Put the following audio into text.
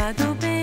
va dober.